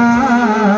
Ah.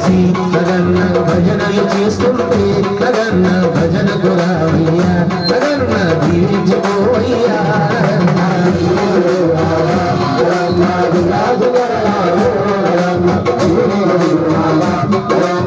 చేసి దిగు నాద నగన్న ఆరాసునర నాలో నగన్న ఇల్లలికి నిగులేసి నగన్న తామలెల్లుమల్లి మల్లెల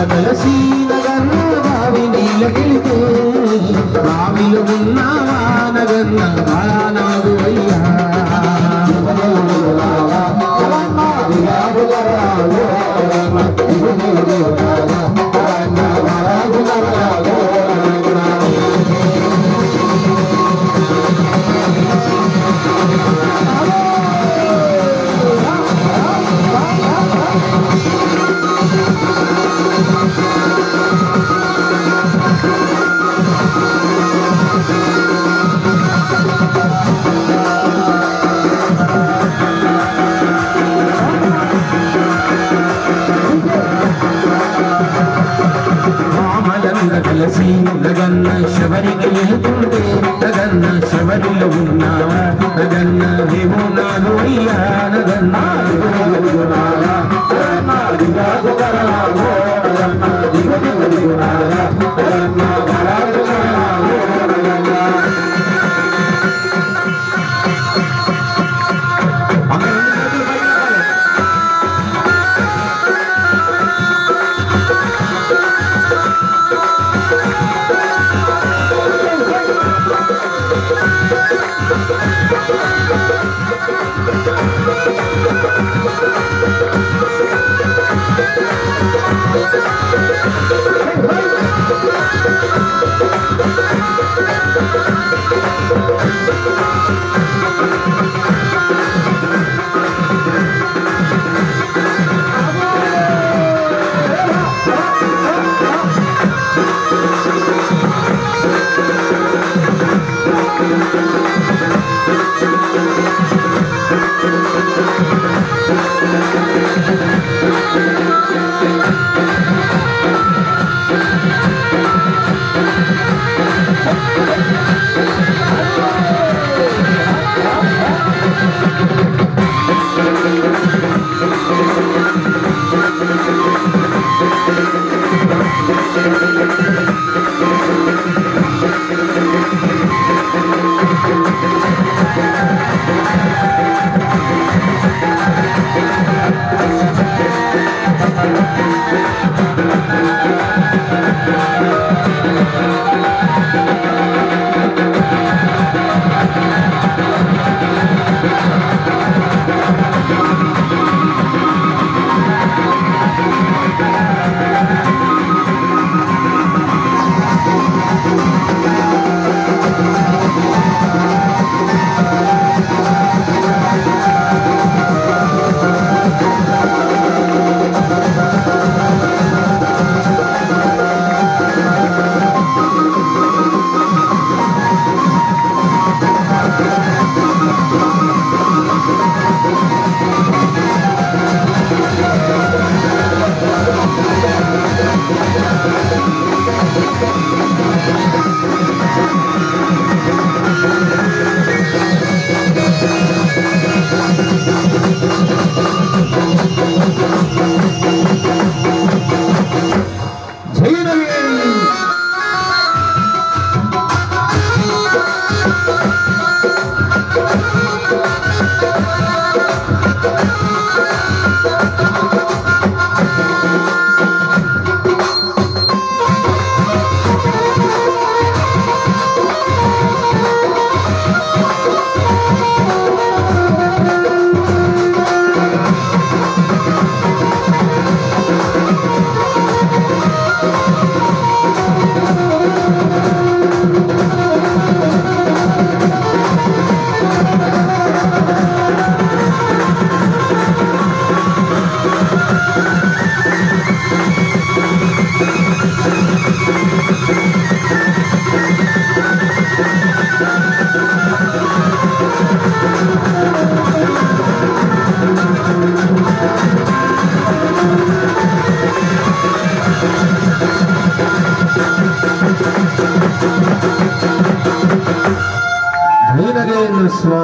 రామలంత కలిసి బావి బావి నీళ్ళకెళితే బావిలో ఉన్నావా నగన్న బాలానాగు అయ్యా రామలంత every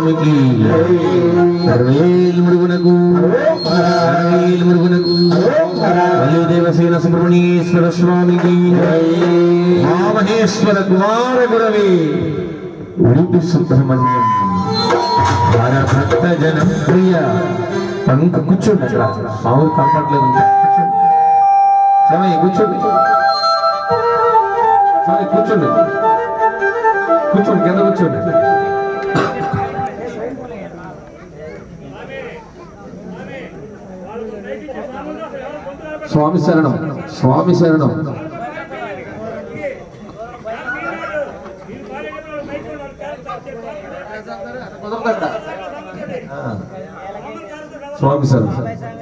స్వామికి సర్వేల్ మృగునకు సర్వేల్ మృగునకు వల్లి దేవసేన సుబ్రహ్మణ్యేశ్వర స్వామికి మహామహేశ్వర కుమార గురవే ఉడుపి సుబ్రహ్మణ్యం మన భక్త జన ప్రియ పంక కూర్చోండి అక్కడ మామూలు కంఫర్ట్ లేదు స్వామి కూర్చోండి స్వామి కూర్చోండి కూర్చోండి కింద కూర్చోండి స్వామి శరణం స్వామి శరణం. స్వామి శరణం